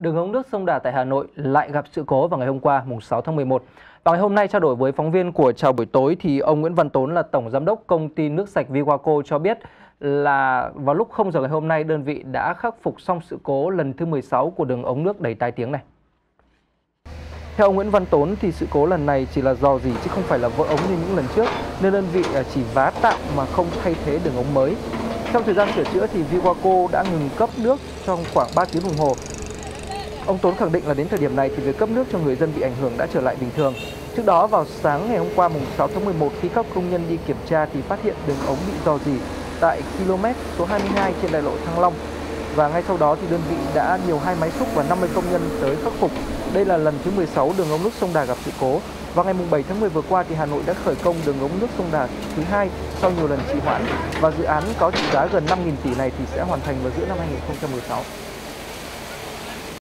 Đường ống nước sông Đà tại Hà Nội lại gặp sự cố vào ngày hôm qua, mùng 6 tháng 11. Và ngày hôm nay trao đổi với phóng viên của Chào buổi tối thì ông Nguyễn Văn Tốn là tổng giám đốc công ty nước sạch Viwaco cho biết là vào lúc 0 giờ ngày hôm nay đơn vị đã khắc phục xong sự cố lần thứ 16 của đường ống nước đầy tai tiếng này. Theo ông Nguyễn Văn Tốn thì sự cố lần này chỉ là dò dỉ chứ không phải là vỡ ống như những lần trước nên đơn vị à, chỉ vá tạm mà không thay thế đường ống mới. Trong thời gian sửa chữa thì Viwaco đã ngừng cấp nước trong khoảng 3 tiếng đồng hồ Ông Tốn khẳng định là đến thời điểm này thì việc cấp nước cho người dân bị ảnh hưởng đã trở lại bình thường. Trước đó, vào sáng ngày hôm qua, mùng 6 tháng 11 khi các công nhân đi kiểm tra thì phát hiện đường ống bị dò dỉ tại km số 22 trên đại lộ Thăng Long. Và ngay sau đó thì đơn vị đã điều hai máy xúc và 50 công nhân tới khắc phục. Đây là lần thứ 16 đường ống nước sông Đà gặp sự cố. Vào ngày mùng 7 tháng 10 vừa qua thì Hà Nội đã khởi công đường ống nước sông Đà thứ hai sau nhiều lần trì hoãn và dự án có trị giá gần 5.000 tỷ này thì sẽ hoàn thành vào giữa năm 2016.